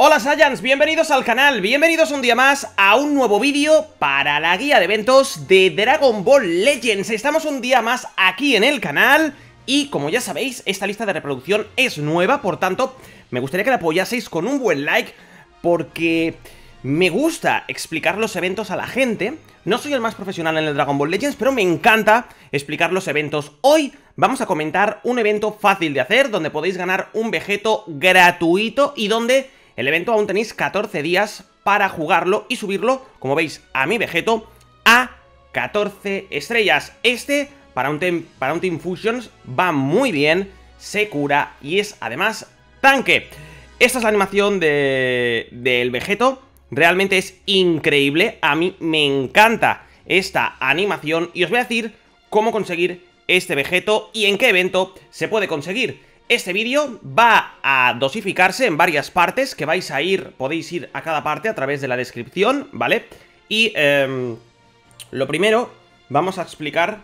Hola Saiyans, bienvenidos al canal, bienvenidos un día más a un nuevo vídeo para la guía de eventos de Dragon Ball Legends. Estamos un día más aquí en el canal y como ya sabéis, esta lista de reproducción es nueva, por tanto, me gustaría que la apoyaseis con un buen like porque me gusta explicar los eventos a la gente. No soy el más profesional en el Dragon Ball Legends, pero me encanta explicar los eventos. Hoy vamos a comentar un evento fácil de hacer Donde podéis ganar un Vegeto gratuito y donde el evento aún tenéis 14 días para jugarlo y subirlo, como veis, a mi Vegeto a 14 estrellas. Este, para un, para un Team Fusions, va muy bien, se cura y es además tanque. Esta es la animación del de, Vegeto, realmente es increíble, a mí me encanta esta animación y os voy a decir cómo conseguir este Vegeto y en qué evento se puede conseguir. Este vídeo va a dosificarse en varias partes que vais a ir, podéis ir a cada parte a través de la descripción, ¿vale? Y eh, lo primero, vamos a explicar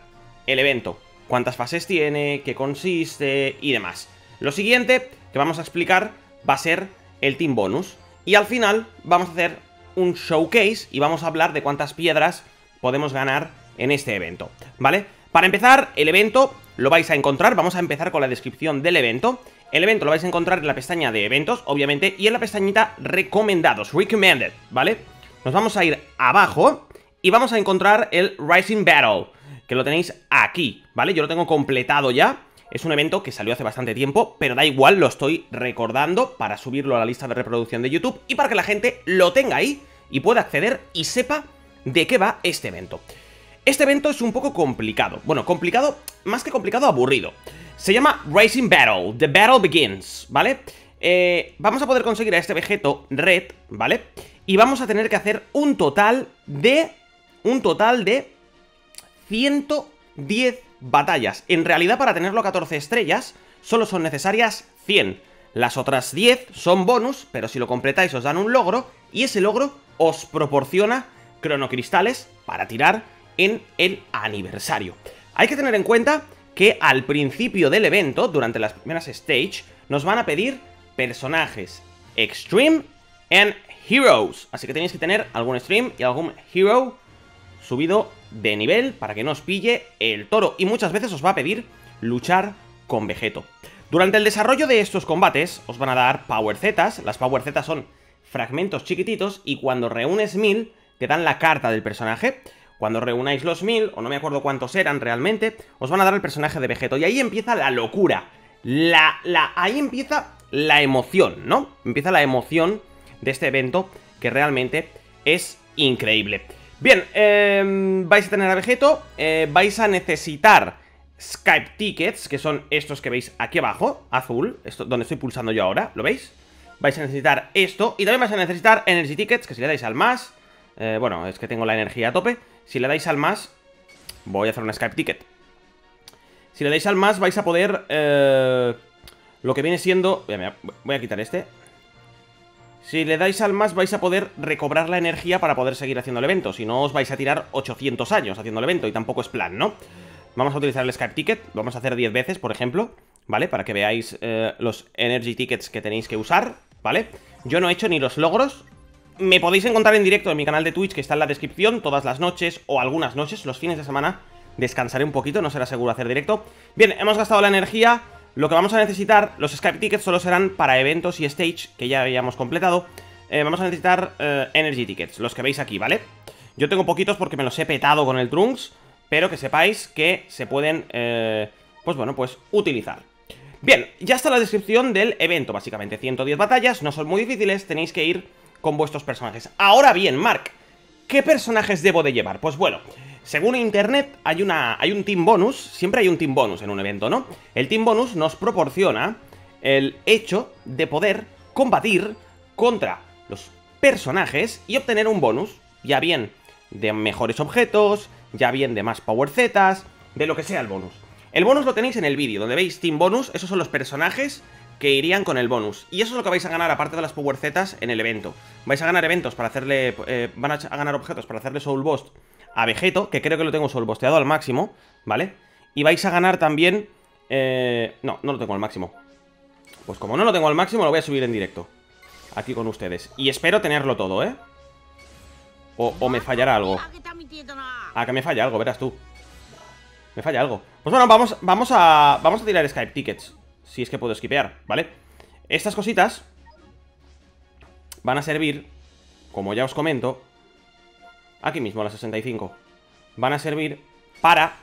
el evento, cuántas fases tiene, qué consiste y demás. Lo siguiente que vamos a explicar va a ser el Team Bonus. Y al final vamos a hacer un showcase y vamos a hablar de cuántas piedras podemos ganar en este evento, ¿vale? Para empezar, el evento lo vais a encontrar, vamos a empezar con la descripción del evento. El evento lo vais a encontrar en la pestaña de eventos, obviamente, y en la pestañita recomendados, recommended, ¿vale? Nos vamos a ir abajo y vamos a encontrar el Rising Battle, que lo tenéis aquí, ¿vale? Yo lo tengo completado ya. Es un evento que salió hace bastante tiempo, pero da igual, lo estoy recordando para subirlo a la lista de reproducción de YouTube y para que la gente lo tenga ahí y pueda acceder y sepa de qué va este evento. Este evento es un poco complicado. Bueno, complicado, más que complicado, aburrido. Se llama Racing Battle, The Battle Begins, ¿vale? Eh, vamos a poder conseguir a este Vegeto Red, ¿vale? Y vamos a tener que hacer un total de... Un total de... 110 batallas. En realidad, para tenerlo a 14 estrellas, solo son necesarias 100. Las otras 10 son bonus, pero si lo completáis os dan un logro, y ese logro os proporciona cronocristales para tirar en el aniversario. Hay que tener en cuenta que al principio del evento, durante las primeras stage, nos van a pedir personajes Extreme and Heroes. Así que tenéis que tener algún Extreme y algún Hero subido de nivel para que no os pille el toro. Y muchas veces os va a pedir luchar con Vegeto. Durante el desarrollo de estos combates os van a dar Power Zetas. Las Power Zetas son fragmentos chiquititos y cuando reúnes mil te dan la carta del personaje. Cuando reunáis los mil, o no me acuerdo cuántos eran realmente, os van a dar el personaje de Vegeto. Y ahí empieza la locura. La, la, ahí empieza la emoción, ¿no? Empieza la emoción de este evento que realmente es increíble. Bien, em, vais a tener a Vegeto, eh, vais a necesitar Skype Tickets, que son estos que veis aquí abajo, azul, esto donde estoy pulsando yo ahora, ¿lo veis? Vais a necesitar esto, y también vais a necesitar Energy Tickets, que si le dais al más, eh, bueno, es que tengo la energía a tope, si le dais al más, voy a hacer un Skype Ticket. Si le dais al más vais a poder... Eh, lo que viene siendo... Voy a quitar este. Si le dais al más vais a poder recobrar la energía para poder seguir haciendo el evento. Si no os vais a tirar 800 años haciendo el evento y tampoco es plan, ¿no? Vamos a utilizar el Skype Ticket. vamos a hacer 10 veces, por ejemplo. ¿Vale? Para que veáis eh, los Energy Tickets que tenéis que usar, ¿vale? Yo no he hecho ni los logros me podéis encontrar en directo en mi canal de Twitch, que está en la descripción, todas las noches o algunas noches, los fines de semana. Descansaré un poquito, no será seguro hacer directo. Bien, hemos gastado la energía. Lo que vamos a necesitar, los Skype Tickets solo serán para eventos y stage, que ya habíamos completado. Eh, vamos a necesitar eh, Energy Tickets, los que veis aquí, ¿vale? Yo tengo poquitos porque me los he petado con el Trunks, pero que sepáis que se pueden, eh, pues bueno, pues utilizar. Bien, ya está la descripción del evento, básicamente. 110 batallas, no son muy difíciles, tenéis que ir con vuestros personajes. Ahora bien, Mark, ¿qué personajes debo de llevar? Pues bueno, según internet hay, una, hay un team bonus, siempre hay un team bonus en un evento, ¿no? El team bonus nos proporciona el hecho de poder combatir contra los personajes y obtener un bonus, ya bien de mejores objetos, ya bien de más power zetas, de lo que sea el bonus. El bonus lo tenéis en el vídeo, donde veis Team Bonus, esos son los personajes que irían con el bonus. Y eso es lo que vais a ganar, aparte de las Power Zetas, en el evento. Vais a ganar eventos para hacerle... Eh, van a, ganar objetos para hacerle Soul Bost a Vegeto, que creo que lo tengo Soul Bosteado al máximo, ¿vale? Y vais a ganar también... Eh, no, no lo tengo al máximo. Pues como no lo tengo al máximo, lo voy a subir en directo. aquí con ustedes. Y espero tenerlo todo, ¿eh? O, o me fallará algo. Ah, que me falla algo, verás tú. Me falla algo. Pues bueno, vamos, vamos a vamos a tirar Skype Tickets. Si es que puedo skipear, ¿vale? Estas cositas van a servir, como ya os comento, aquí mismo, a las 65. Van a servir para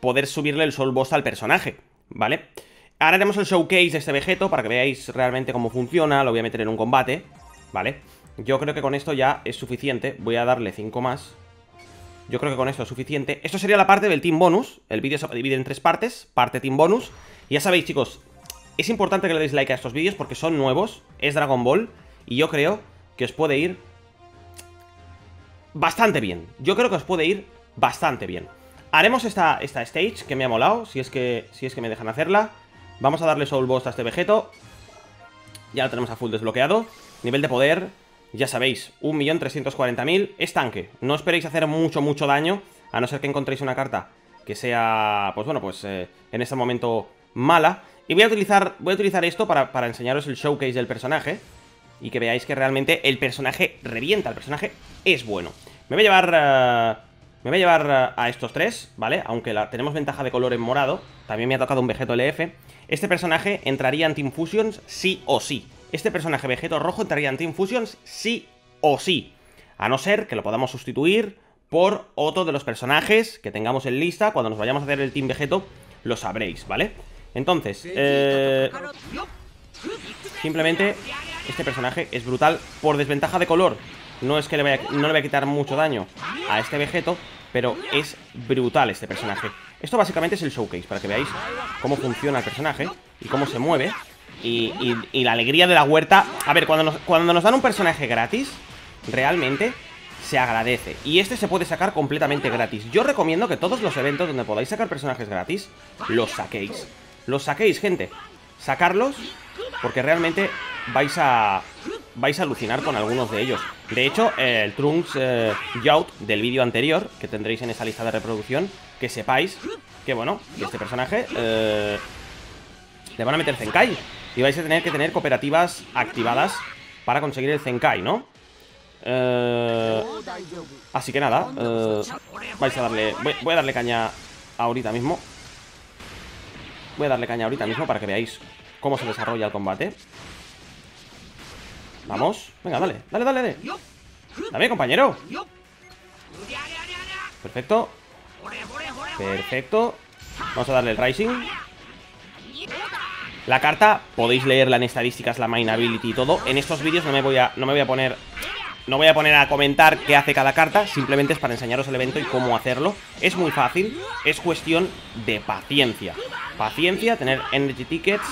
poder subirle el Soul Boss al personaje, ¿vale? Ahora haremos el showcase de este Vegeto para que veáis realmente cómo funciona. Lo voy a meter en un combate, ¿vale? Yo creo que con esto ya es suficiente. Voy a darle 5 más. Yo creo que con esto es suficiente. Esto sería la parte del Team Bonus. El vídeo se divide en tres partes. Parte Team Bonus. Y ya sabéis, chicos, es importante que le deis like a estos vídeos porque son nuevos. Es Dragon Ball. Y yo creo que os puede ir bastante bien. Yo creo que os puede ir bastante bien. Haremos esta, esta stage que me ha molado, si es que, si es que me dejan hacerla. Vamos a darle Soul Boss a este Vegeto. Ya lo tenemos a full desbloqueado. Nivel de poder, ya sabéis, 1.340.000. Es tanque. No esperéis hacer mucho, mucho daño, a no ser que encontréis una carta que sea, pues bueno, pues eh, en este momento mala. Y voy a utilizar, voy a utilizar esto para, para enseñaros el showcase del personaje. Y que veáis que realmente el personaje revienta, el personaje es bueno. Me voy a llevar... Eh, me voy a llevar eh, a estos tres, ¿vale? Aunque tenemos ventaja de color en morado También me ha tocado un Vegeto LF Este personaje entraría en Team Fusions sí o sí Este personaje Vegeto rojo entraría en Team Fusions sí o sí A no ser que lo podamos sustituir por otro de los personajes que tengamos en lista Cuando nos vayamos a hacer el Team Vegeto lo sabréis, ¿vale? Entonces, eh, simplemente este personaje es brutal por desventaja de color no es que le vaya, no le voy a quitar mucho daño a este Vegeto, pero es brutal este personaje. Esto básicamente es el showcase, para que veáis cómo funciona el personaje y cómo se mueve. Y, la alegría de la huerta... A ver, cuando nos, cuando nos dan un personaje gratis, realmente se agradece. Y este se puede sacar completamente gratis. Yo recomiendo que todos los eventos donde podáis sacar personajes gratis, los saquéis. Los saquéis, gente. Sacarlos, porque realmente vais a, vais a alucinar con algunos de ellos. De hecho, el Trunks eh, Youth del vídeo anterior, que tendréis en esa lista de reproducción, que sepáis que, bueno, que este personaje eh, le van a meter Zenkai. Y vais a tener que tener cooperativas activadas para conseguir el Zenkai, ¿no? Eh, así que nada, vais a darle... voy a darle caña ahorita mismo. Voy a darle caña ahorita mismo para que veáis cómo se desarrolla el combate. Vamos. Venga, dale. Dale, dale, dale. Dame, compañero. Perfecto. Perfecto. Vamos a darle el Rising. La carta, podéis leerla en estadísticas, la Main Ability y todo. En estos vídeos no me voy a, no me voy a poner no voy a poner a comentar qué hace cada carta, simplemente es para enseñaros el evento y cómo hacerlo. Es muy fácil, es cuestión de paciencia. Paciencia, tener energy tickets,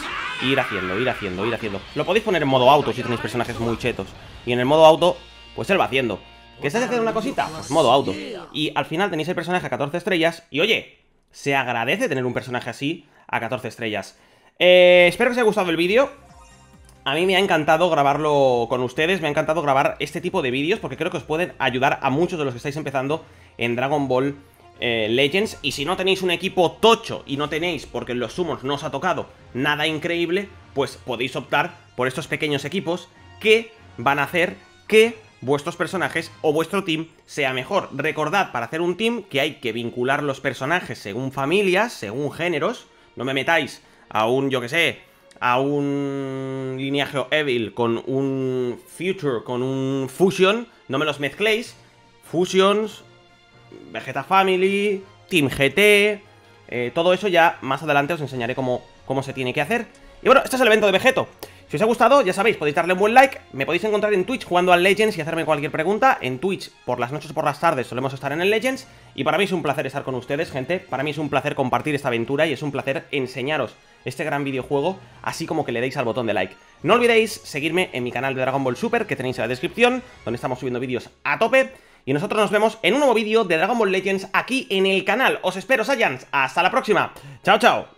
ir haciendo, ir haciendo, ir haciendo. Lo podéis poner en modo auto si tenéis personajes muy chetos. Y en el modo auto, pues él va haciendo. ¿Que se hacer una cosita? Pues modo auto. Y al final tenéis el personaje a 14 estrellas y oye, se agradece tener un personaje así a 14 estrellas. Eh, espero que os haya gustado el vídeo. A mí me ha encantado grabarlo con ustedes, me ha encantado grabar este tipo de vídeos porque creo que os pueden ayudar a muchos de los que estáis empezando en Dragon Ball eh, Legends. Y si no tenéis un equipo tocho y no tenéis, porque en los sumos no os ha tocado nada increíble, pues podéis optar por estos pequeños equipos que van a hacer que vuestros personajes o vuestro team sea mejor. Recordad, para hacer un team, que hay que vincular los personajes según familias, según géneros. No me metáis a un, yo que sé, a un lineaje Evil con un Future, con un Fusion, no me los mezcléis. Fusions, Vegeta Family, Team GT, eh, todo eso ya más adelante os enseñaré cómo, cómo se tiene que hacer. Y bueno, este es el evento de Vegeto. Si os ha gustado, ya sabéis, podéis darle un buen like. Me podéis encontrar en Twitch jugando al Legends y hacerme cualquier pregunta. En Twitch, por las noches o por las tardes, solemos estar en el Legends. Y para mí es un placer estar con ustedes, gente. Para mí es un placer compartir esta aventura y es un placer enseñaros este gran videojuego, así como que le deis al botón de like. No olvidéis seguirme en mi canal de Dragon Ball Super, que tenéis en la descripción, donde estamos subiendo vídeos a tope. Y nosotros nos vemos en un nuevo vídeo de Dragon Ball Legends aquí en el canal. Os espero, Saiyans. Hasta la próxima. Chao, chao.